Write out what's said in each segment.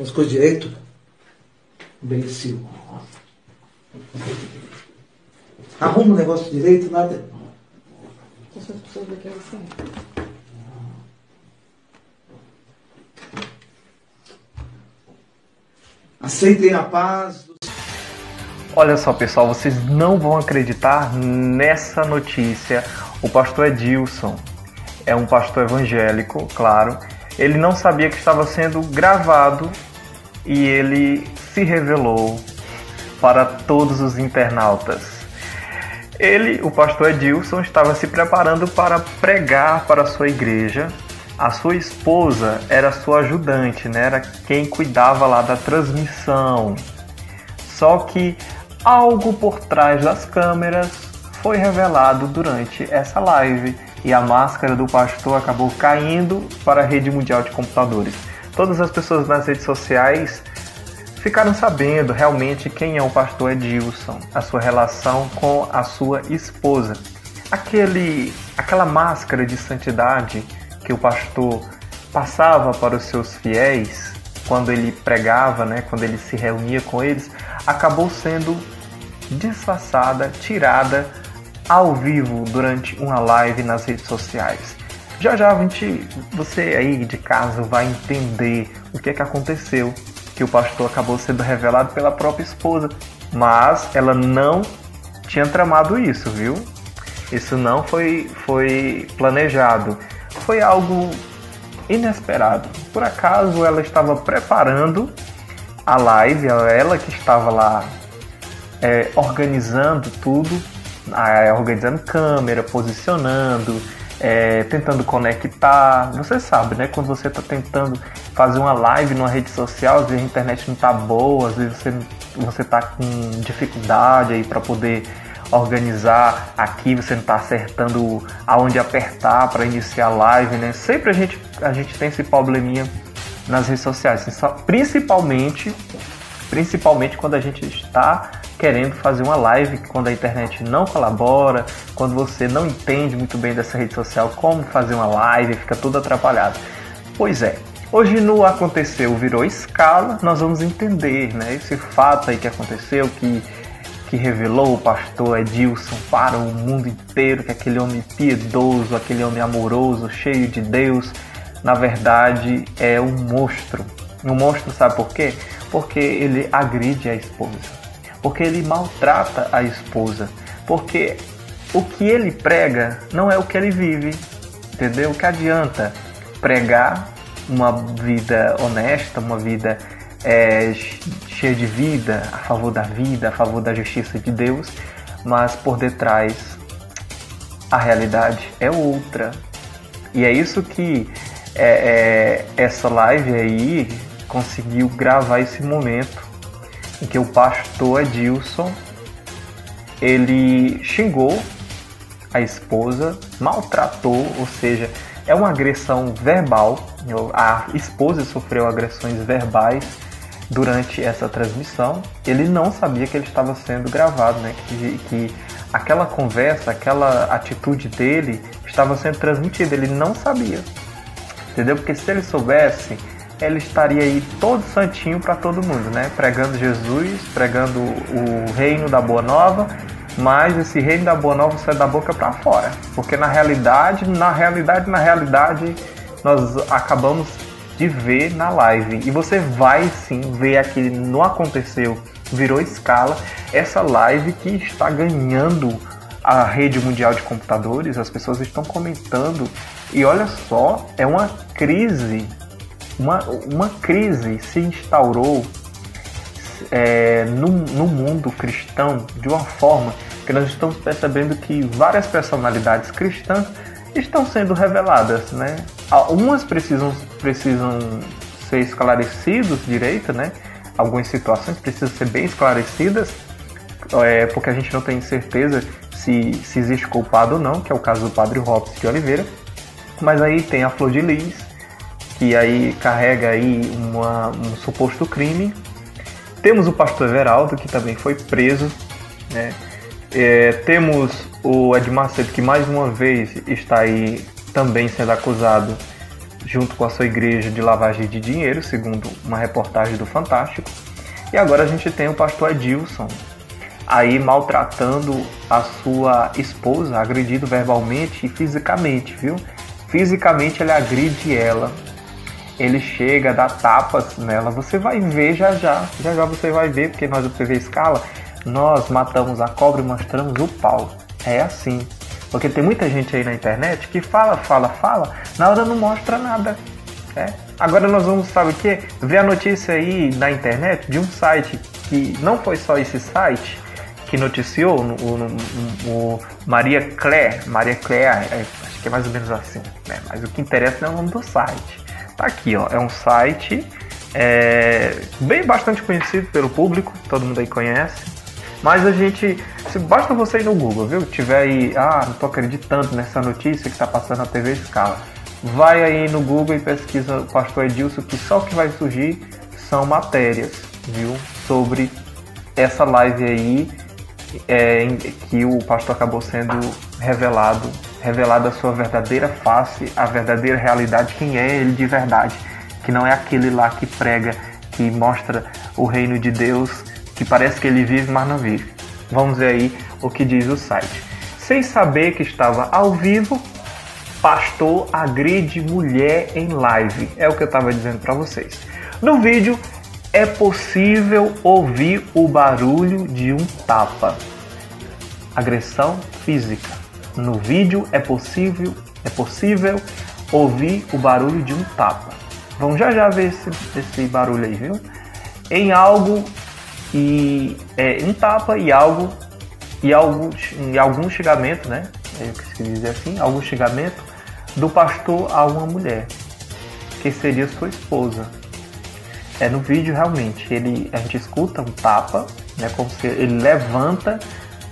umas coisas direito. Imbecil. Arruma o negócio direito, nada. Essas pessoas daqui é assim. Aceitem a paz. Olha só, pessoal, vocês não vão acreditar nessa notícia. O pastor Edilson é um pastor evangélico, claro. Ele não sabia que estava sendo gravado e ele se revelou para todos os internautas. Ele, o pastor Edilson, estava se preparando para pregar para a sua igreja. A sua esposa era sua ajudante, né? Era quem cuidava lá da transmissão. Só que algo por trás das câmeras foi revelado durante essa live e a máscara do pastor acabou caindo para a rede mundial de computadores. Todas as pessoas nas redes sociais ficaram sabendo realmente quem é o pastor Edilson, a sua relação com a sua esposa. Aquele, aquela máscara de santidade que o pastor passava para os seus fiéis quando ele pregava, né, quando ele se reunia com eles, acabou sendo disfarçada, tirada ao vivo durante uma live nas redes sociais. Já já a gente, você aí de casa vai entender o que é que aconteceu que o pastor acabou sendo revelado pela própria esposa, mas ela não tinha tramado isso, viu? Isso não foi, foi planejado, foi algo inesperado. Por acaso ela estava preparando a live, ela que estava lá é, organizando tudo, organizando câmera, posicionando, é, tentando conectar. Você sabe, né? Quando você está tentando fazer uma live numa rede social, às vezes a internet não está boa, às vezes você, você tá com dificuldade aí para poder organizar aqui, você não está acertando aonde apertar para iniciar a live, né? Sempre a gente, a gente tem esse probleminha nas redes sociais, principalmente principalmente quando a gente está querendo fazer uma live, quando a internet não colabora, quando você não entende muito bem dessa rede social, como fazer uma live, fica tudo atrapalhado. Pois é, hoje no Aconteceu Virou Escala, nós vamos entender né, esse fato aí que aconteceu, que, que revelou o pastor Edilson para o mundo inteiro, que aquele homem piedoso, aquele homem amoroso, cheio de Deus, na verdade é um monstro. Um monstro sabe por quê? Porque ele agride a esposa porque ele maltrata a esposa, porque o que ele prega não é o que ele vive, entendeu? O que adianta pregar uma vida honesta, uma vida é, cheia de vida, a favor da vida, a favor da justiça de Deus, mas por detrás a realidade é outra. E é isso que é, é, essa live aí conseguiu gravar esse momento em que o pastor Edilson ele xingou a esposa, maltratou, ou seja, é uma agressão verbal. A esposa sofreu agressões verbais durante essa transmissão. Ele não sabia que ele estava sendo gravado, né? Que, que aquela conversa, aquela atitude dele estava sendo transmitida. Ele não sabia, entendeu? Porque se ele soubesse, ele estaria aí todo santinho para todo mundo, né? Pregando Jesus, pregando o reino da boa nova, mas esse reino da boa nova sai da boca para fora, porque na realidade, na realidade, na realidade, nós acabamos de ver na live. E você vai sim ver aqui não aconteceu, virou escala essa live que está ganhando a rede mundial de computadores, as pessoas estão comentando. E olha só, é uma crise uma, uma crise se instaurou é, no, no mundo cristão de uma forma que nós estamos percebendo que várias personalidades cristãs estão sendo reveladas, né? Algumas precisam, precisam ser esclarecidos direito, né? Algumas situações precisam ser bem esclarecidas, é, porque a gente não tem certeza se, se existe culpado ou não, que é o caso do padre Robson de Oliveira. Mas aí tem a Flor de Lis, que aí carrega aí uma, um suposto crime. Temos o pastor Everaldo, que também foi preso. Né? É, temos o Ed Macedo, que mais uma vez está aí também sendo acusado junto com a sua igreja de lavagem de dinheiro, segundo uma reportagem do Fantástico. E agora a gente tem o pastor Edilson aí maltratando a sua esposa, agredindo verbalmente e fisicamente, viu? Fisicamente ele agride ela. Ele chega, dá tapas nela. Você vai ver já já. Já já você vai ver, porque nós do TV Escala, nós matamos a cobra e mostramos o pau. É assim. Porque tem muita gente aí na internet que fala, fala, fala, na hora não mostra nada. É. Agora nós vamos, sabe o que? Ver a notícia aí na internet de um site que não foi só esse site que noticiou, o, o, o Maria Claire, Maria Claire, é, acho que é mais ou menos assim, né? mas o que interessa é o nome do site. Tá aqui, ó, é um site é, bem bastante conhecido pelo público, todo mundo aí conhece. Mas a gente, se basta você ir no Google, viu? Tiver aí, ah, não tô acreditando nessa notícia que tá passando na TV Escala. Vai aí no Google e pesquisa o pastor Edilson, que só o que vai surgir são matérias, viu? Sobre essa live aí, é, que o pastor acabou sendo revelado, revelado a sua verdadeira face, a verdadeira realidade, quem é ele de verdade, que não é aquele lá que prega, que mostra o reino de Deus que parece que ele vive, mas não vive. Vamos ver aí o que diz o site. Sem saber que estava ao vivo, pastor agride mulher em live. É o que eu estava dizendo para vocês. No vídeo é possível ouvir o barulho de um tapa. Agressão física. No vídeo é possível, é possível ouvir o barulho de um tapa. Vamos já já ver esse, esse barulho aí, viu? Em algo e é, um tapa e algo e algo e algum xingamento, né? É o que se dizer assim, algum xingamento do pastor a uma mulher que seria sua esposa. É no vídeo realmente ele a gente escuta um tapa, né? Como se ele levanta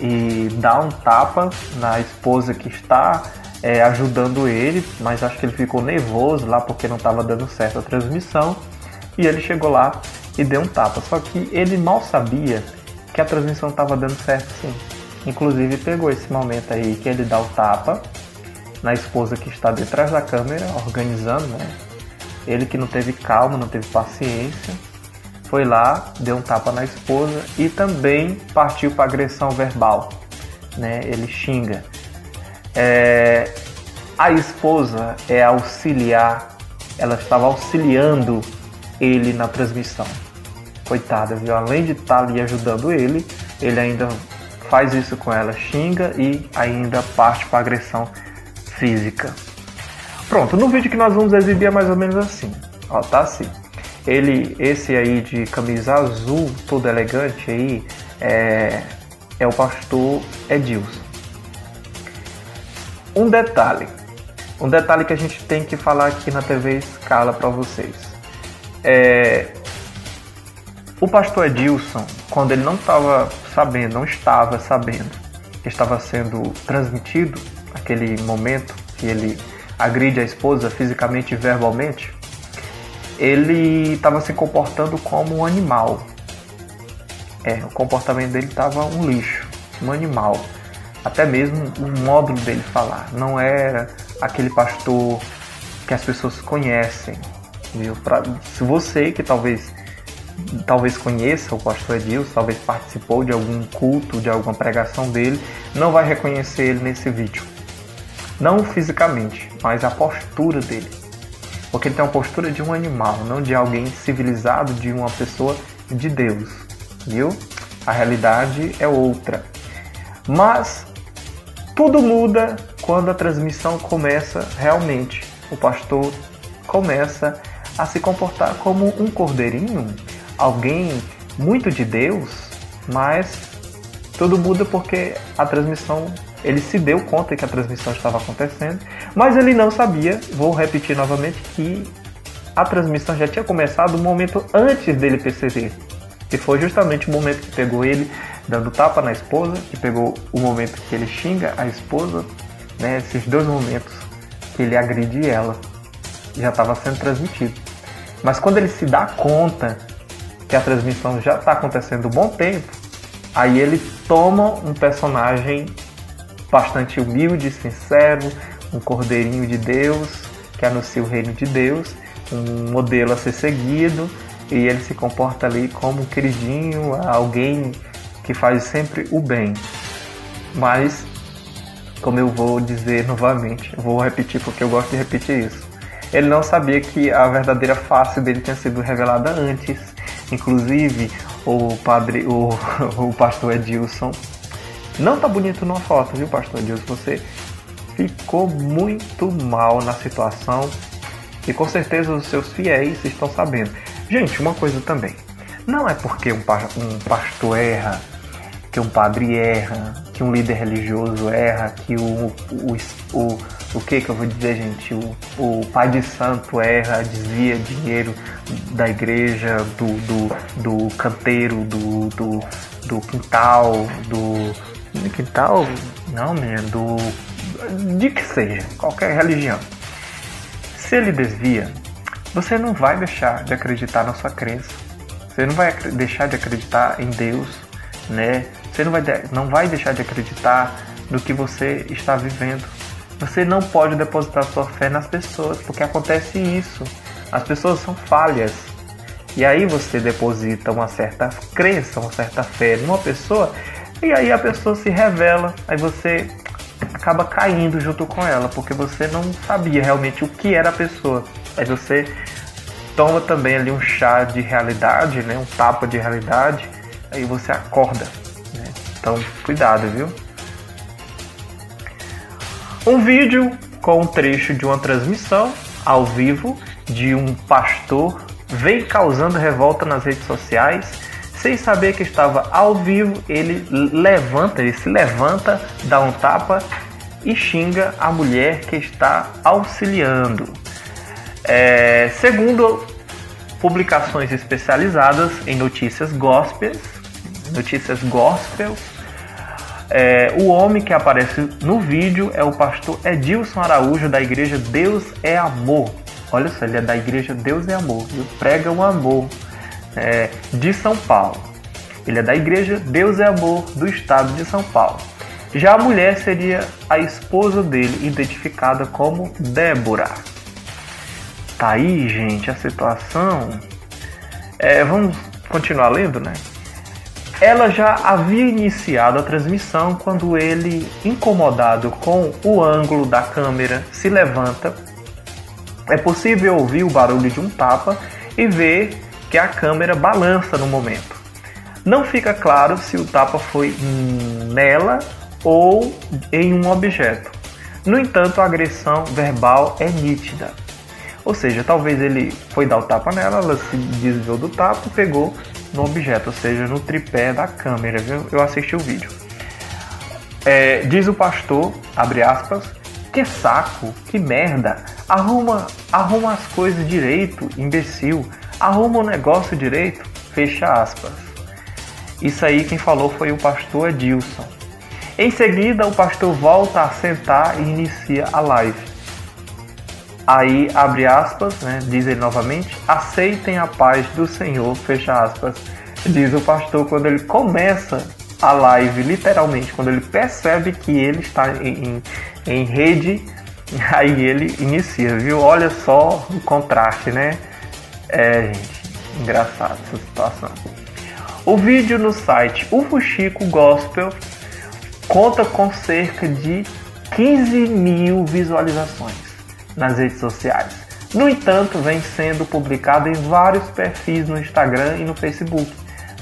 e dá um tapa na esposa que está é, ajudando ele, mas acho que ele ficou nervoso lá porque não estava dando certo a transmissão e ele chegou lá e deu um tapa. Só que ele mal sabia que a transmissão estava dando certo sim. Inclusive pegou esse momento aí que ele dá o tapa na esposa que está detrás da câmera, organizando, né? Ele que não teve calma, não teve paciência, foi lá, deu um tapa na esposa e também partiu para agressão verbal, né? Ele xinga. É... A esposa é auxiliar, ela estava auxiliando ele na transmissão coitada, viu? Além de estar tá ali ajudando ele, ele ainda faz isso com ela, xinga e ainda parte para agressão física. Pronto, no vídeo que nós vamos exibir é mais ou menos assim. Ó, tá assim. Ele, esse aí de camisa azul, todo elegante aí, é, é o pastor Edilson. Um detalhe, um detalhe que a gente tem que falar aqui na TV Escala para vocês. É, o pastor Edilson, quando ele não estava sabendo, não estava sabendo que estava sendo transmitido aquele momento que ele agride a esposa fisicamente e verbalmente, ele estava se comportando como um animal. É, o comportamento dele estava um lixo, um animal. Até mesmo o módulo dele falar. Não era aquele pastor que as pessoas conhecem. Viu? Pra, se você que talvez talvez conheça o pastor Edilson, talvez participou de algum culto, de alguma pregação dele, não vai reconhecer ele nesse vídeo. Não fisicamente, mas a postura dele. Porque ele tem uma postura de um animal, não de alguém civilizado, de uma pessoa de Deus. Viu? A realidade é outra. Mas tudo muda quando a transmissão começa realmente. O pastor começa a se comportar como um cordeirinho, alguém muito de Deus, mas tudo muda porque a transmissão, ele se deu conta que a transmissão estava acontecendo, mas ele não sabia, vou repetir novamente, que a transmissão já tinha começado um momento antes dele perceber. E foi justamente o momento que pegou ele dando tapa na esposa, que pegou o momento que ele xinga a esposa, né, esses dois momentos que ele agride ela, já estava sendo transmitido. Mas quando ele se dá conta que a transmissão já está acontecendo um bom tempo, aí ele toma um personagem bastante humilde, sincero, um cordeirinho de Deus, que anuncia o reino de Deus, um modelo a ser seguido, e ele se comporta ali como um queridinho, alguém que faz sempre o bem. Mas, como eu vou dizer novamente, vou repetir porque eu gosto de repetir isso. Ele não sabia que a verdadeira face dele tinha sido revelada antes. Inclusive, o padre, o, o pastor Edilson, não tá bonito numa foto, viu, pastor Edilson? Você ficou muito mal na situação e com certeza os seus fiéis estão sabendo. Gente, uma coisa também. Não é porque um, um pastor erra, que um padre erra, que um líder religioso erra, que o, o, o, o que que eu vou dizer, gente? O, o pai de santo erra, desvia dinheiro da igreja, do, do, do canteiro, do, do, do quintal, do. Quintal? Não, menino, do de que seja, qualquer religião. Se ele desvia, você não vai deixar de acreditar na sua crença. Você não vai deixar de acreditar em Deus, né? Você não vai, não vai deixar de acreditar no que você está vivendo. Você não pode depositar sua fé nas pessoas, porque acontece isso. As pessoas são falhas. E aí você deposita uma certa crença, uma certa fé numa pessoa, e aí a pessoa se revela, aí você acaba caindo junto com ela, porque você não sabia realmente o que era a pessoa. Aí você toma também ali um chá de realidade, né? um tapa de realidade, aí você acorda. Né? Então, cuidado, viu? Um vídeo com um trecho de uma transmissão ao vivo de um pastor vem causando revolta nas redes sociais. Sem saber que estava ao vivo, ele levanta, ele se levanta, dá um tapa e xinga a mulher que está auxiliando. É, segundo publicações especializadas em notícias gospels, notícias gospels, é, o homem que aparece no vídeo é o pastor Edilson Araújo da igreja Deus é Amor. Olha só, ele é da igreja Deus é Amor, ele prega o amor é, de São Paulo. Ele é da igreja Deus é Amor do estado de São Paulo. Já a mulher seria a esposa dele, identificada como Débora. Tá aí, gente, a situação. É, vamos continuar lendo, né? Ela já havia iniciado a transmissão quando ele, incomodado com o ângulo da câmera, se levanta. É possível ouvir o barulho de um tapa e ver que a câmera balança no momento. Não fica claro se o tapa foi nela ou em um objeto. No entanto, a agressão verbal é nítida. Ou seja, talvez ele foi dar o tapa nela, ela se desviou do tapa e pegou no objeto, ou seja, no tripé da câmera. Viu? Eu assisti o vídeo. É, diz o pastor, abre aspas, que saco, que merda, arruma, arruma as coisas direito, imbecil, arruma o negócio direito, fecha aspas. Isso aí quem falou foi o pastor Edilson. Em seguida, o pastor volta a sentar e inicia a live. Aí, abre aspas, né, diz ele novamente, aceitem a paz do Senhor, fecha aspas, diz o pastor quando ele começa a live, literalmente, quando ele percebe que ele está em, em, em rede, aí ele inicia, viu? Olha só o contraste, né? É, gente, engraçado essa situação. O vídeo no site UFO Chico Gospel conta com cerca de 15 mil visualizações nas redes sociais. No entanto, vem sendo publicado em vários perfis no Instagram e no Facebook.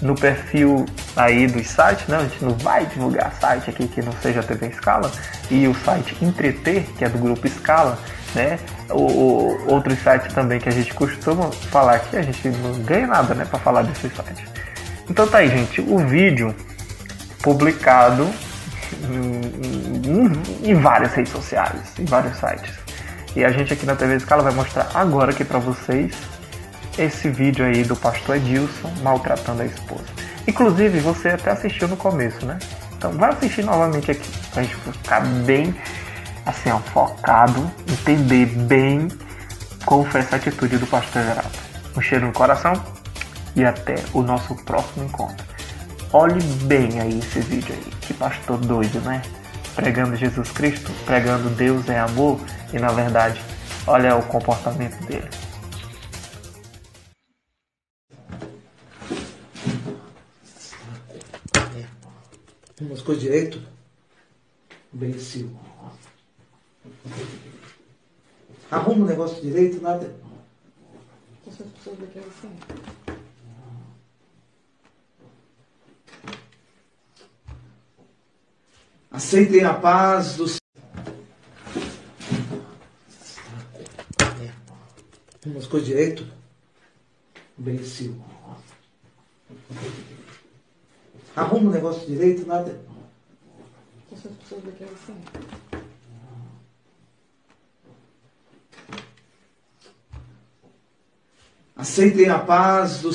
No perfil aí dos sites, né? a gente não vai divulgar site aqui que não seja TV Escala, e o site Entreter, que é do grupo Escala, né? O, o, outro site também que a gente costuma falar aqui, a gente não ganha nada né, para falar desse site. Então tá aí, gente, o vídeo publicado em, em, várias redes sociais, em vários sites. E a gente aqui na TV Escala vai mostrar agora aqui para vocês esse vídeo aí do pastor Edilson maltratando a esposa. Inclusive, você até assistiu no começo, né? Então vai assistir novamente aqui, pra gente ficar bem assim, ó, focado, entender bem como foi essa atitude do pastor Geraldo. Um cheiro no coração e até o nosso próximo encontro. Olhe bem aí esse vídeo aí. Que pastor doido, né? Pregando Jesus Cristo, pregando Deus é amor e na verdade Olha o comportamento dele. Arruma as coisas direito. Imbecil. Arruma o negócio direito, nada. Essas pessoas daqui assim. Aceitem a paz do Arruma as coisas direito. Imbecil. Arruma o negócio direito, nada. Essas pessoas daqui assim. Aceitem a paz do